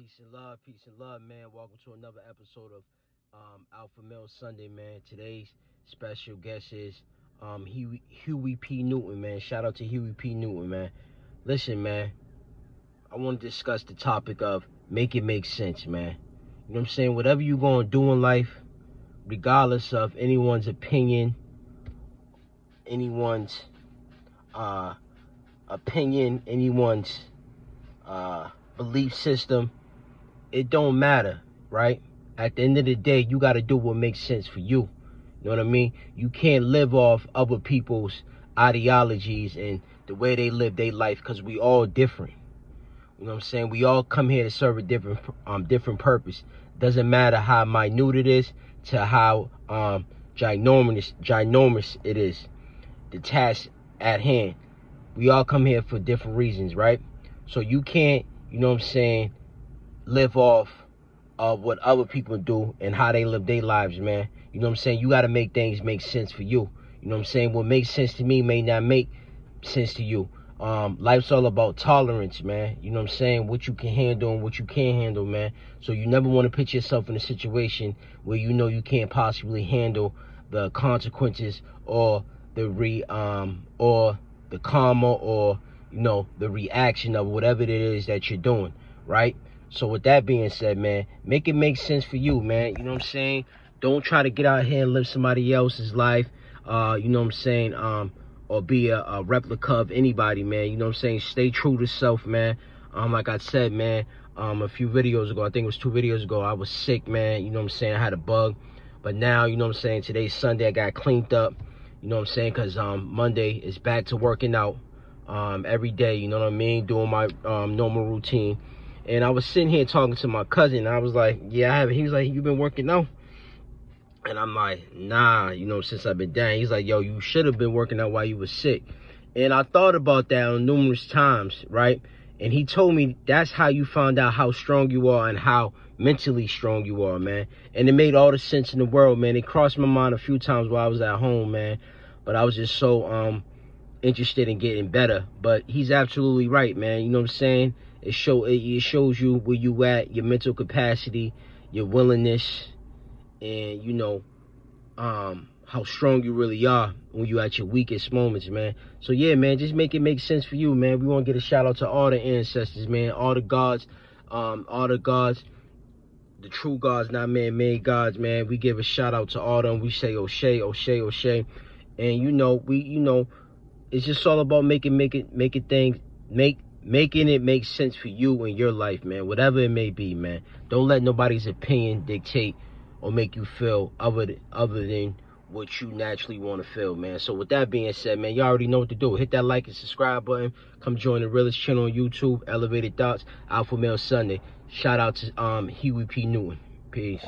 Peace and love, peace and love, man. Welcome to another episode of um, Alpha Male Sunday, man. Today's special guest is um, Huey, P. Newton, man. Shout out to Huey P. Newton, man. Listen, man. I want to discuss the topic of make it make sense, man. You know what I'm saying? Whatever you're going to do in life, regardless of anyone's opinion, anyone's uh, opinion, anyone's uh, belief system, it don't matter, right? At the end of the day, you got to do what makes sense for you. You know what I mean? You can't live off other people's ideologies and the way they live their life because we all different. You know what I'm saying? We all come here to serve a different um different purpose. Doesn't matter how minute it is to how um ginormous ginormous it is. The task at hand. We all come here for different reasons, right? So you can't, you know what I'm saying, live off of what other people do and how they live their lives, man. You know what I'm saying? You got to make things make sense for you. You know what I'm saying? What makes sense to me may not make sense to you. Um, life's all about tolerance, man. You know what I'm saying? What you can handle and what you can't handle, man. So you never want to put yourself in a situation where you know you can't possibly handle the consequences or the re um or the karma or you know the reaction of whatever it is that you're doing, right? So with that being said, man, make it make sense for you, man. You know what I'm saying? Don't try to get out here and live somebody else's life. Uh, you know what I'm saying? Um, or be a, a, replica of anybody, man. You know what I'm saying? Stay true to self, man. Um, like I said, man, um, a few videos ago, I think it was two videos ago, I was sick, man. You know what I'm saying? I had a bug. But now, you know what I'm saying? Today's Sunday, I got cleaned up. You know what I'm saying? Because um, Monday is back to working out um, every day. You know what I mean? Doing my um, normal routine. And I was sitting here talking to my cousin. I was like, yeah, I have. He was like, you been working out? And I'm like, nah, you know, since I've been down. He's like, yo, you should have been working out while you was sick. And I thought about that numerous times, right? And he told me that's how you found out how strong you are and how mentally strong you are, man. And it made all the sense in the world, man. It crossed my mind a few times while I was at home, man. But I was just so um interested in getting better. But he's absolutely right, man. You know what I'm saying? It show it shows you where you at, your mental capacity, your willingness, and you know, um, how strong you really are when you at your weakest moments, man. So yeah, man, just make it make sense for you, man. We want to get a shout out to all the ancestors, man, all the gods, um, all the gods, the true gods, not man-made gods, man. We give a shout out to all them. We say Ashe, Ashe, Ashe, and you know, we, you know, it's just all about making, making, making things, make making it make sense for you in your life, man. Whatever it may be, man. Don't let nobody's opinion dictate or make you feel other than, other than what you naturally want to feel, man. So with that being said, man, you already know what to do. Hit that like and subscribe button. Come join the realest channel on YouTube, Elevated Thoughts, Alpha Male Sunday. Shout out to um Huey P. Newton. Peace.